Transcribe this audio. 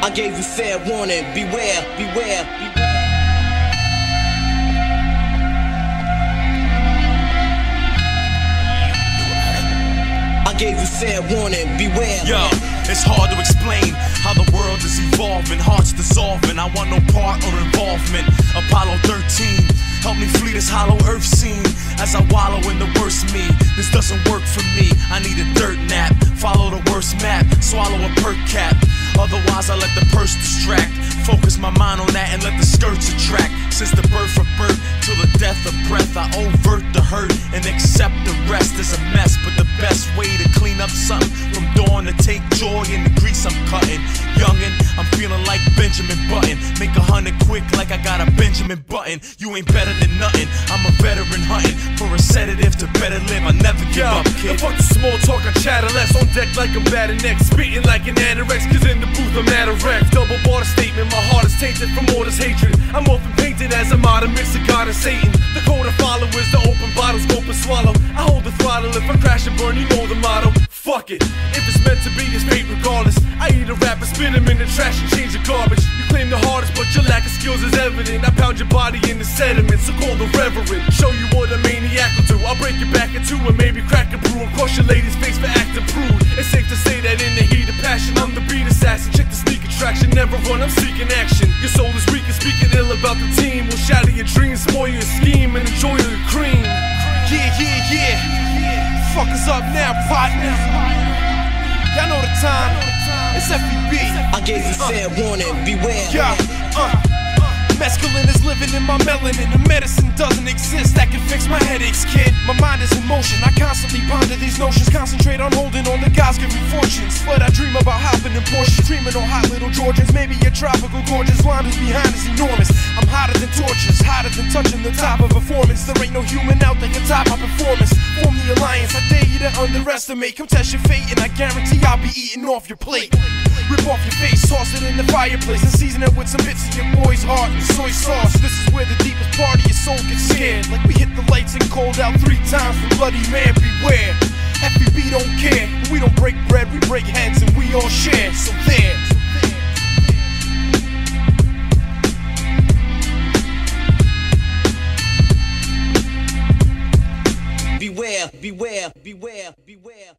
I gave you fair warning. Beware, beware, beware. I gave you fair warning. Beware. Yo, it's hard to explain how the world is evolving, hearts dissolving. I want no part or involvement. Apollo 13, help me flee this hollow earth scene as I wallow in the worst me. This doesn't work for me. I need a dirt nap. Follow the worst map, swallow a perk cap. Otherwise, I Focus my mind on that and let the skirts attract. Since the birth of birth till the death of breath, I overt the hurt and accept the rest is a mess. But the best way to clean up something from dawn to take joy in the grease I'm cutting. Youngin', I'm feeling like Benjamin Button. Make a hundred quick like I got a Benjamin Button. You ain't better than nothing. I'm a veteran hunting for a sedative to better live. I never give Yo, up, kid. fuck the small talk, I chatter less on deck like I'm batting next, spitting like an anorex, cause in the I'm at wreck. Double border statement, my heart is tainted from all this hatred. I'm often painted as a modern mix of God and Satan. The code I follow is the open bottle, scope and swallow. I hold the throttle if I crash and burn, you know the motto. Fuck it, if it's meant to be, it's fate regardless. I eat a rapper, spit him in the trash and change the garbage. You claim the hardest, but your lack of skills is evident. I pound your body in the sediment, so call the reverend. Show you what a maniac will do. I'll break your back in two and maybe crack a brew and cross your lady's face for soul is weak and speaking ill about the team. Will shatter your dreams, spoil your scheme, and enjoy the cream. Yeah, yeah, yeah. Fuck us up now, partner. Y'all know the time. It's FEB. I gave you fair warning. Beware. Yeah, uh, Mescaline is living in my melanin. The medicine doesn't exist that can fix my headaches, kid. My mind is in motion. I constantly ponder these notions. Concentrate on holding on to God's given fortunes. But I dream about hopping in Porsche. Dreaming on hot little Georgians. Maybe a tropical gorgeous. Blonders behind is enormous. I'm hotter than torches. Hotter than touching the top of performance. There ain't no human out there can top my performance. Form the alliance. I dare you to underestimate. Come test your fate. And I guarantee I'll be eating off your plate. Rip off your face, toss it in the fireplace, and season it with some bits of your boy's heart and soy sauce. This is where the deepest part of your soul gets scared. Like we hit the lights and cold out three times for bloody man, beware. FEB don't care, we don't break bread, we break heads and we all share. So there. Beware, beware, beware, beware.